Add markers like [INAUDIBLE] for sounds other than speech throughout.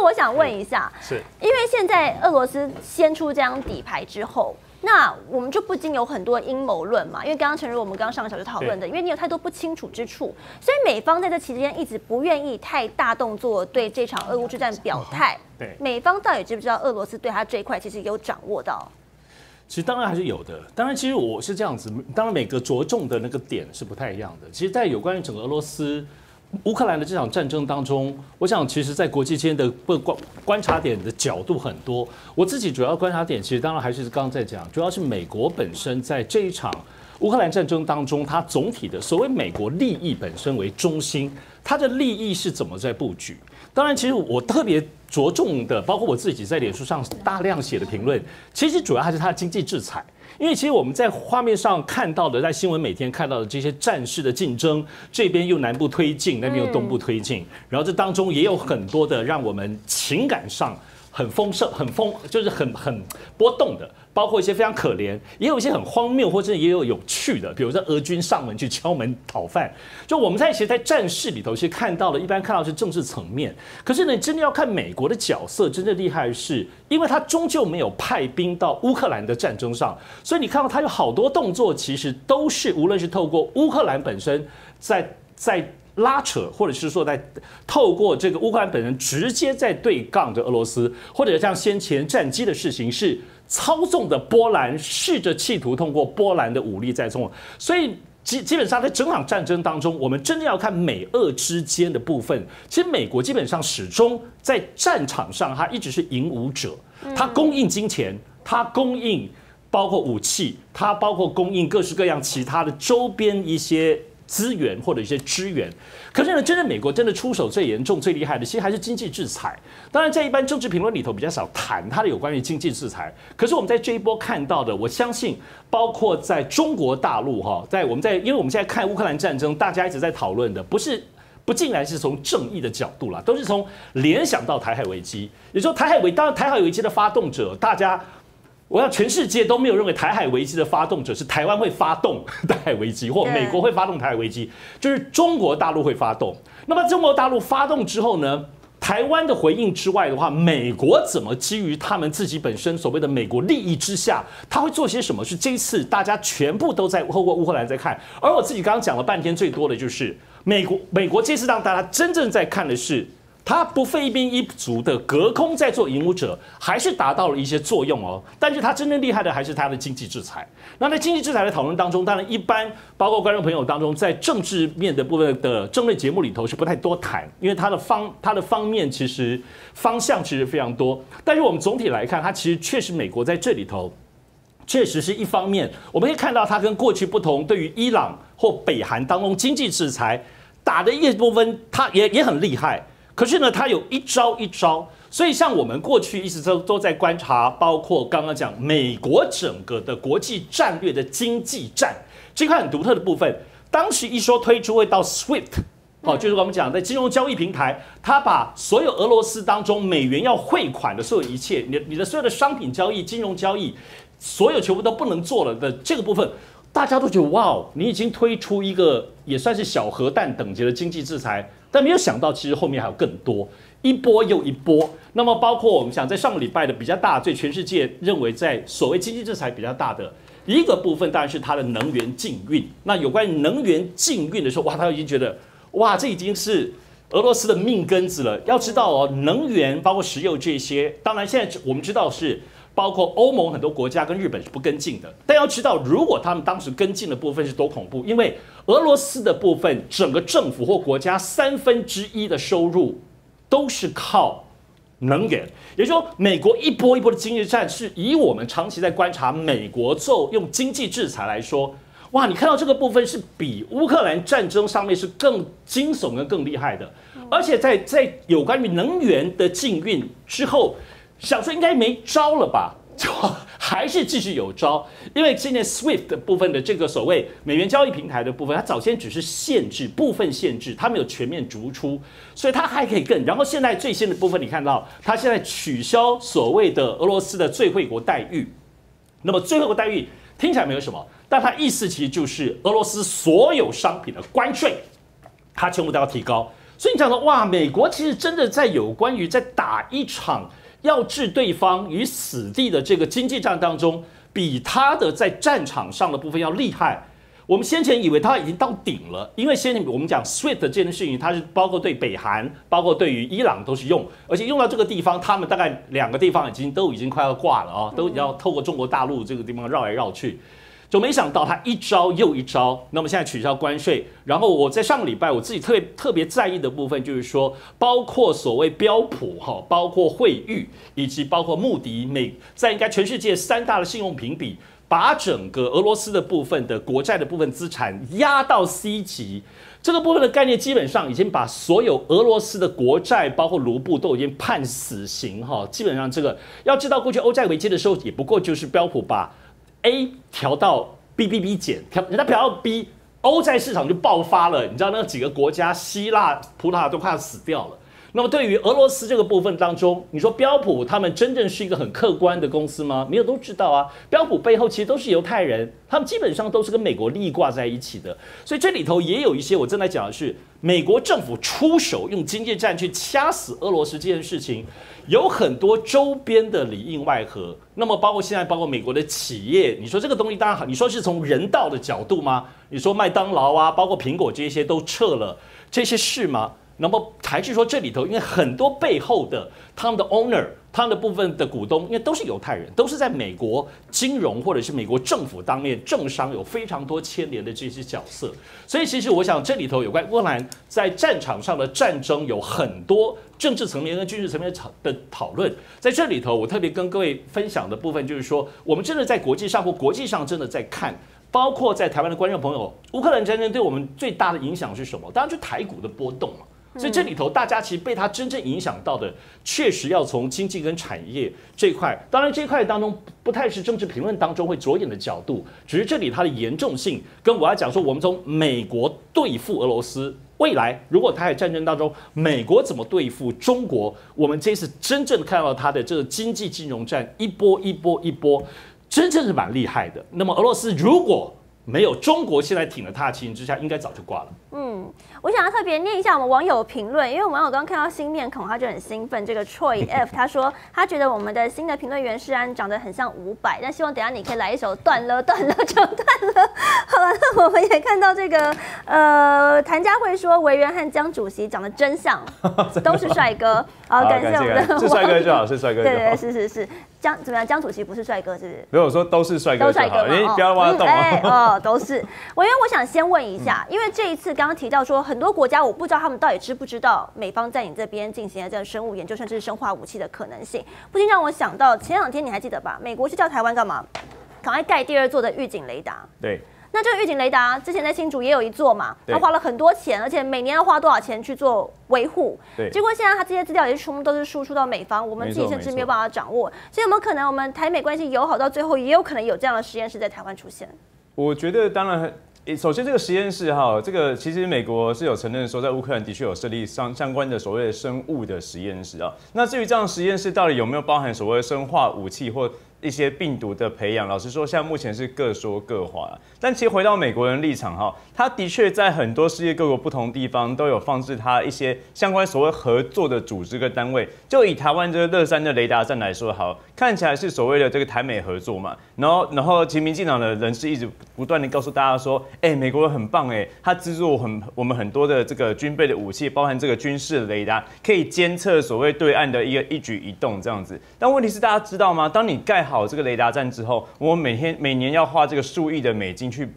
哥，我想问一下，是因为现在俄罗斯先出这张底牌之后，那我们就不禁有很多阴谋论嘛。因为刚刚诚如我们刚刚上个小时讨论的，因为你有太多不清楚之处，所以美方在这期间一直不愿意太大动作对这场俄乌之战表态。对美方到底知不知道俄罗斯对他这一块其实有掌握到？其实当然还是有的，当然其实我是这样子，当然每个着重的那个点是不太一样的。其实，在有关于整个俄罗斯、乌克兰的这场战争当中，我想其实，在国际间的观观察点的角度很多。我自己主要观察点，其实当然还是刚刚在讲，主要是美国本身在这一场乌克兰战争当中，它总体的所谓美国利益本身为中心，它的利益是怎么在布局？当然，其实我特别着重的，包括我自己在脸书上大量写的评论，其实主要还是它的经济制裁。因为其实我们在画面上看到的，在新闻每天看到的这些战事的竞争，这边又南部推进，那边又东部推进，然后这当中也有很多的让我们情感上很丰盛、很丰，就是很很波动的。包括一些非常可怜，也有一些很荒谬，或者也有有趣的，比如说俄军上门去敲门讨饭。就我们在一些在战事里头，其实看到了，一般看到是政治层面。可是呢，真的要看美国的角色，真正厉害的是，因为他终究没有派兵到乌克兰的战争上，所以你看到他有好多动作，其实都是无论是透过乌克兰本身在在拉扯，或者是说在透过这个乌克兰本人直接在对抗着俄罗斯，或者像先前战机的事情是。操纵的波兰试着企图通过波兰的武力在冲，所以基基本上在整场战争当中，我们真正要看美俄之间的部分。其实美国基本上始终在战场上，它一直是赢武者，它供应金钱，它供应包括武器，它包括供应各式各样其他的周边一些。资源或者一些支援，可是呢，真正美国真的出手最严重、最厉害的，其实还是经济制裁。当然，在一般政治评论里头比较少谈它的有关于经济制裁。可是我们在这一波看到的，我相信，包括在中国大陆哈，在我们在，因为我们现在看乌克兰战争，大家一直在讨论的，不是不竟然是从正义的角度啦，都是从联想到台海危机。也就说，台海危，当然台海危机的发动者，大家。我要全世界都没有认为台海危机的发动者是台湾会发动 [LAUGHS] 台海危机，或美国会发动台海危机，就是中国大陆会发动。那么中国大陆发动之后呢，台湾的回应之外的话，美国怎么基于他们自己本身所谓的美国利益之下，他会做些什么？是这一次大家全部都在透过乌克兰在看，而我自己刚刚讲了半天，最多的就是美国。美国这次让大家真正在看的是。他不费一兵一卒的隔空在做引武者，还是达到了一些作用哦。但是他真正厉害的还是他的经济制裁。那在经济制裁的讨论当中，当然一般包括观众朋友当中，在政治面的部分的政论节目里头是不太多谈，因为它的方它的方面其实方向其实非常多。但是我们总体来看，它其实确实美国在这里头确实是一方面，我们可以看到它跟过去不同，对于伊朗或北韩当中经济制裁打的一部分，它也也很厉害。可是呢，它有一招一招，所以像我们过去一直都都在观察，包括刚刚讲美国整个的国际战略的经济战这块很独特的部分。当时一说推出会到 SWIFT，哦，就是我们讲在金融交易平台，它把所有俄罗斯当中美元要汇款的所有一切，你你的所有的商品交易、金融交易，所有全部都不能做了的这个部分，大家都觉得哇，你已经推出一个也算是小核弹等级的经济制裁。但没有想到，其实后面还有更多，一波又一波。那么，包括我们想在上个礼拜的比较大，对全世界认为在所谓经济制裁比较大的一个部分，当然是它的能源禁运。那有关于能源禁运的时候，哇，他已经觉得，哇，这已经是俄罗斯的命根子了。要知道哦，能源包括石油这些，当然现在我们知道是。包括欧盟很多国家跟日本是不跟进的，但要知道，如果他们当时跟进的部分是多恐怖，因为俄罗斯的部分整个政府或国家三分之一的收入都是靠能源，也就是说，美国一波一波的经济战是以我们长期在观察美国做用经济制裁来说，哇，你看到这个部分是比乌克兰战争上面是更惊悚跟更厉害的，而且在在有关于能源的禁运之后。想说应该没招了吧？就 [LAUGHS] 还是继续有招，因为今年 SWIFT 部分的这个所谓美元交易平台的部分，它早先只是限制部分限制，它没有全面逐出，所以它还可以更。然后现在最新的部分，你看到它现在取消所谓的俄罗斯的最惠国待遇。那么最惠国待遇听起来没有什么，但它意思其实就是俄罗斯所有商品的关税，它全部都要提高。所以你讲说，哇，美国其实真的在有关于在打一场要置对方于死地的这个经济战当中，比他的在战场上的部分要厉害。我们先前以为他已经到顶了，因为先前我们讲 SWIFT 这件事情，它是包括对北韩，包括对于伊朗都是用，而且用到这个地方，他们大概两个地方已经都已经快要挂了啊，都要透过中国大陆这个地方绕来绕去，就没想到他一招又一招。那么现在取消关税，然后我在上个礼拜我自己特别特别在意的部分就是说，包括所谓标普哈，包括惠誉，以及包括穆迪，美在应该全世界三大的信用评比。把整个俄罗斯的部分的国债的部分资产压到 C 级，这个部分的概念基本上已经把所有俄罗斯的国债，包括卢布都已经判死刑哈。基本上这个要知道，过去欧债危机的时候，也不过就是标普把 A 调到 BBB 减，调人家调到 B，欧债市场就爆发了。你知道那几个国家，希腊、葡萄牙都快要死掉了。那么对于俄罗斯这个部分当中，你说标普他们真正是一个很客观的公司吗？没有都知道啊，标普背后其实都是犹太人，他们基本上都是跟美国利益挂在一起的。所以这里头也有一些我正在讲的是，美国政府出手用经济战去掐死俄罗斯这件事情，有很多周边的里应外合。那么包括现在包括美国的企业，你说这个东西当然好，你说是从人道的角度吗？你说麦当劳啊，包括苹果这些都撤了，这些是吗？那么还是说这里头，因为很多背后的他们的 owner，他们的部分的股东，因为都是犹太人，都是在美国金融或者是美国政府当面政商有非常多牵连的这些角色。所以其实我想这里头有关乌克兰在战场上的战争，有很多政治层面跟军事层面的讨的讨论。在这里头，我特别跟各位分享的部分就是说，我们真的在国际上或国际上真的在看，包括在台湾的观众朋友，乌克兰战争对我们最大的影响是什么？当然就台股的波动嘛。所以这里头，大家其实被它真正影响到的，确实要从经济跟产业这块。当然，这块当中不太是政治评论当中会着眼的角度，只是这里它的严重性，跟我要讲说，我们从美国对付俄罗斯，未来如果台海战争当中，美国怎么对付中国，我们这次真正看到它的这个经济金融战一波一波一波，真正是蛮厉害的。那么俄罗斯如果没有中国现在挺了他的情形之下，应该早就挂了。嗯嗯，我想要特别念一下我们网友评论，因为网友刚看到新面孔，他就很兴奋。这个 Troy [LAUGHS] F 他说，他觉得我们的新的评论员世安长得很像伍佰，但希望等下你可以来一首断了断了就断了。好了，那我们也看到这个呃，谭家慧说，委员和江主席长得真像，[LAUGHS] 都是帅哥。好，感谢我们的是帅哥就好，是帅哥。对对，是是是。江怎么样？江主席不是帅哥，是不是？没有说都是帅哥，都帅哥你不要挖洞哦。都是。我因为我想先问一下，因为这一次刚刚提到说，很多国家我不知道他们到底知不知道美方在你这边进行了这个生物研究，甚至是生化武器的可能性，不禁让我想到前两天你还记得吧？美国是叫台湾干嘛？赶快盖第二座的预警雷达。对。那这个预警雷达之前在新竹也有一座嘛，他花了很多钱，而且每年要花多少钱去做维护？对。结果现在他这些资料也是全部都是输出到美方，我们自己甚至没有办法掌握。所以有没有可能我们台美关系友好到最后，也有可能有这样的实验室在台湾出现？我觉得当然，首先这个实验室哈，这个其实美国是有承认说，在乌克兰的确有设立相相关的所谓的生物的实验室啊。那至于这样实验室到底有没有包含所谓生化武器或？一些病毒的培养，老实说，现在目前是各说各话。但其实回到美国人立场哈，他的确在很多世界各国不同地方都有放置他一些相关所谓合作的组织跟单位。就以台湾这个乐山的雷达站来说，好看起来是所谓的这个台美合作嘛。然后，然后其民进党的人士一直不断的告诉大家说，哎，美国人很棒哎，他资助很我们很多的这个军备的武器，包含这个军事雷达，可以监测所谓对岸的一个一举一动这样子。但问题是大家知道吗？当你盖好好这个雷达站之后，我们每天每年要花这个数亿的美金去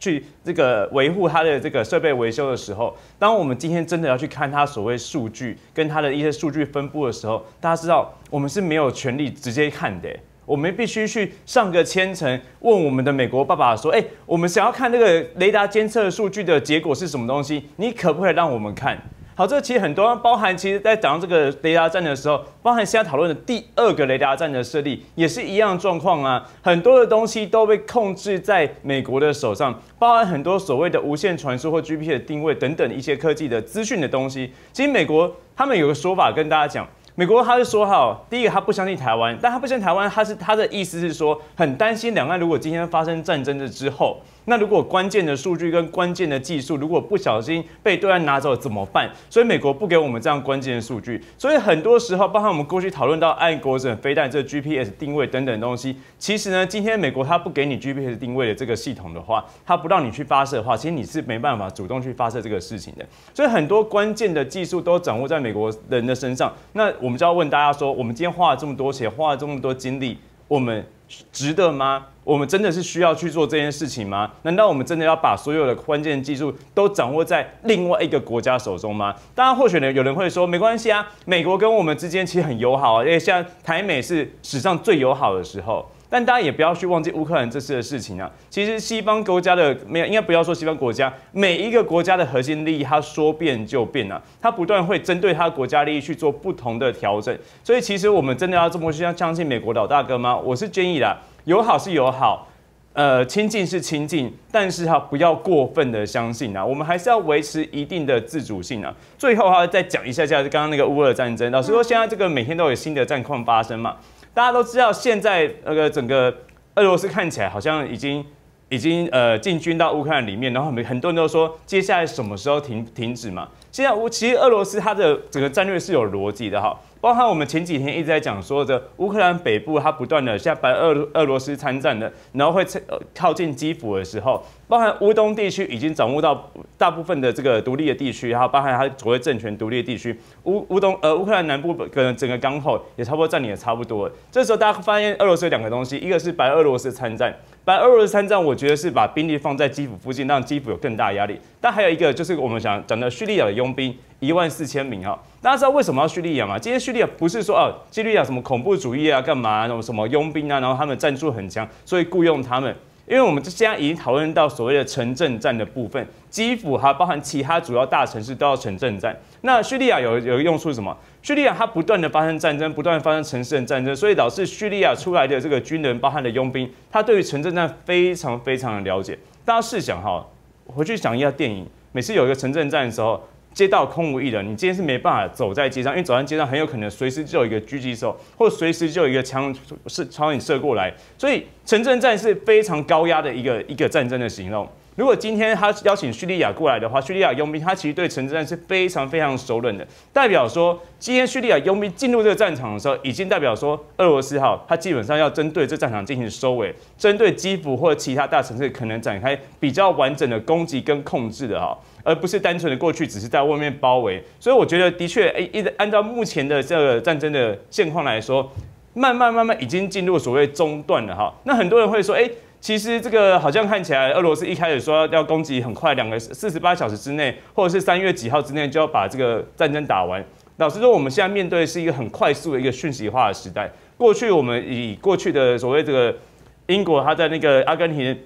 去这个维护它的这个设备维修的时候，当我们今天真的要去看它所谓数据跟它的一些数据分布的时候，大家知道我们是没有权利直接看的，我们必须去上个千层问我们的美国爸爸说，哎，我们想要看这个雷达监测数据的结果是什么东西，你可不可以让我们看？好，这其实很多包含，其实在讲到这个雷达站的时候，包含现在讨论的第二个雷达站的设立，也是一样状况啊。很多的东西都被控制在美国的手上，包含很多所谓的无线传输或 GPS 的定位等等一些科技的资讯的东西。其实美国他们有个说法跟大家讲，美国他是说哈，第一个他不相信台湾，但他不相信台湾，他是他的意思是说很担心两岸如果今天发生战争的之后。那如果关键的数据跟关键的技术如果不小心被对岸拿走怎么办？所以美国不给我们这样关键的数据，所以很多时候，包含我们过去讨论到爱国者飞弹这 GPS 定位等等东西，其实呢，今天美国它不给你 GPS 定位的这个系统的话，它不让你去发射的话，其实你是没办法主动去发射这个事情的。所以很多关键的技术都掌握在美国人的身上。那我们就要问大家说，我们今天花了这么多钱，花了这么多精力，我们值得吗？我们真的是需要去做这件事情吗？难道我们真的要把所有的关键技术都掌握在另外一个国家手中吗？当然，或许呢，有人会说没关系啊，美国跟我们之间其实很友好啊，因为现在台美是史上最友好的时候。但大家也不要去忘记乌克兰这次的事情啊！其实西方国家的没有，应该不要说西方国家，每一个国家的核心利益，它说变就变啊！它不断会针对它国家利益去做不同的调整。所以，其实我们真的要这么去相信美国老大哥吗？我是建议啦，友好是友好，呃，亲近是亲近，但是哈，不要过分的相信啊！我们还是要维持一定的自主性啊！最后哈，再讲一下下刚刚那个乌俄战争，老实说，现在这个每天都有新的战况发生嘛。大家都知道，现在那个整个俄罗斯看起来好像已经已经呃进军到乌克兰里面，然后很很多人都说接下来什么时候停停止嘛？现在乌其实俄罗斯它的整个战略是有逻辑的哈。包含我们前几天一直在讲说的乌克兰北部，它不断的向白俄俄罗斯参战的，然后会靠近基辅的时候，包含乌东地区已经掌握到大部分的这个独立的地区，然后包含它所谓政权独立的地区，乌乌东呃乌克兰南部跟整个港口也差不多占领的差不多。这时候大家发现俄罗斯有两个东西，一个是白俄罗斯参战，白俄罗斯参战，我觉得是把兵力放在基辅附近，让基辅有更大压力。但还有一个就是我们想讲的叙利亚的佣兵。一万四千名哈，大家知道为什么要叙利亚吗？今天叙利亚不是说哦，叙利亚什么恐怖主义啊，干嘛那种什么佣兵啊，然后他们战术很强，所以雇佣他们。因为我们现在已经讨论到所谓的城镇战的部分，基辅哈包含其他主要大城市都要城镇战。那叙利亚有有个用处是什么？叙利亚它不断的发生战争，不断发生城市的战争，所以导致叙利亚出来的这个军人，包含的佣兵，他对于城镇战非常非常的了解。大家试想哈，回去想一下电影，每次有一个城镇战的时候。街道空无一人，你今天是没办法走在街上，因为走在街上很有可能随时就有一个狙击手，或随时就有一个枪是朝你射过来，所以城镇战是非常高压的一个一个战争的行动。如果今天他邀请叙利亚过来的话，叙利亚佣兵他其实对城镇战是非常非常熟稔的，代表说今天叙利亚佣兵进入这个战场的时候，已经代表说俄罗斯哈，他基本上要针对这战场进行收尾，针对基辅或其他大城市可能展开比较完整的攻击跟控制的哈。而不是单纯的过去只是在外面包围，所以我觉得的确，哎，一按照目前的这个战争的现况来说，慢慢慢慢已经进入所谓中断了哈。那很多人会说，哎，其实这个好像看起来俄罗斯一开始说要攻击很快，两个四十八小时之内，或者是三月几号之内就要把这个战争打完。老实说，我们现在面对是一个很快速的一个讯息化的时代。过去我们以过去的所谓这个英国，他在那个阿根廷。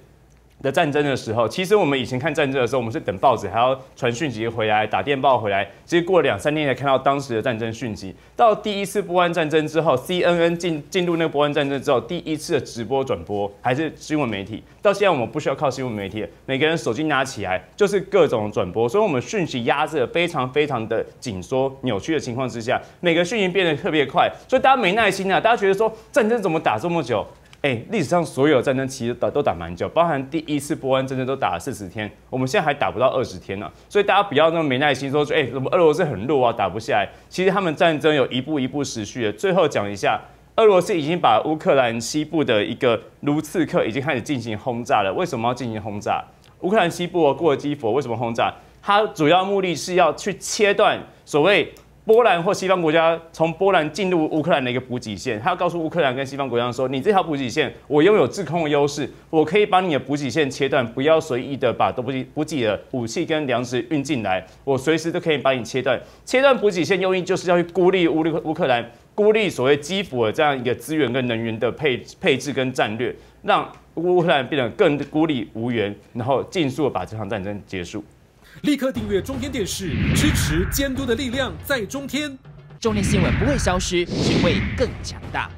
的战争的时候，其实我们以前看战争的时候，我们是等报纸，还要传讯息回来，打电报回来。其实过了两三天才看到当时的战争讯息。到第一次波湾战争之后，CNN 进进入那个波湾战争之后，第一次的直播转播还是新闻媒体。到现在我们不需要靠新闻媒体，每个人手机拿起来就是各种转播，所以我们讯息压制非常非常的紧缩、扭曲的情况之下，每个讯息变得特别快，所以大家没耐心啊，大家觉得说战争怎么打这么久？哎，历史上所有战争其实打都打蛮久，包含第一次波湾战争都打了四十天，我们现在还打不到二十天呢。所以大家不要那么没耐心，说说哎，什么俄罗斯很弱啊，打不下来。其实他们战争有一步一步持续的。最后讲一下，俄罗斯已经把乌克兰西部的一个卢茨克已经开始进行轰炸了。为什么要进行轰炸？乌克兰西部过了基辅，为什么轰炸？它主要目的是要去切断所谓。波兰或西方国家从波兰进入乌克兰的一个补给线，他要告诉乌克兰跟西方国家说：“你这条补给线，我拥有制空的优势，我可以把你的补给线切断，不要随意的把都补给补给的武器跟粮食运进来，我随时都可以把你切断。切断补给线用意就是要去孤立乌乌克兰，孤立所谓基辅的这样一个资源跟能源的配配置跟战略，让乌克兰变得更孤立无援，然后尽速的把这场战争结束。”立刻订阅中天电视，支持监督的力量在中天。中天新闻不会消失，只会更强大。